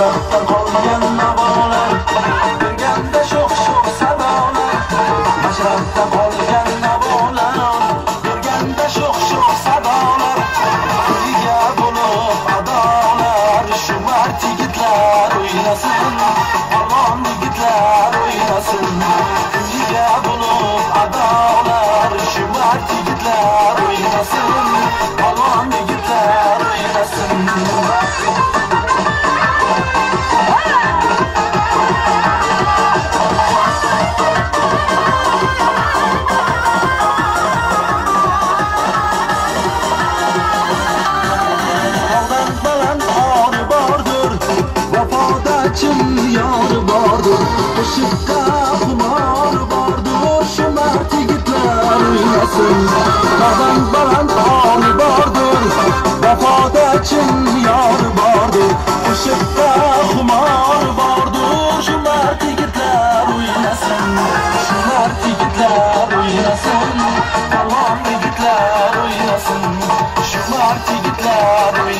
Love, the whole young. Qo'shiqqa xumor bordur Shu mard yigitlar o'ynasin Yoldan baland ori bordur Vafoda chin yori bordur Qo'shiqqa xumor bordur Shu mard yigitlar o'ynasin Shu mard yigitlar o'ynasin Palvon yigitlar o'ynasin Shu mard yigitlar o'ynasin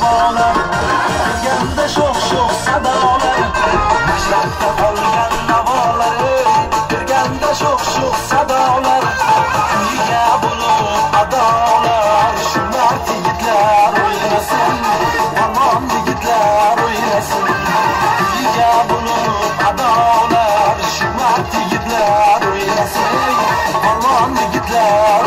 sabahlar Başlarda kalgan navaları Birgende şok şok sadağlar Dünya bulup adalar Şu mert yiğitler oynasın Tamam yiğitler oynasın. Dünya bulup adalar Şu mert yiğitler oynasın Tamam yiğitler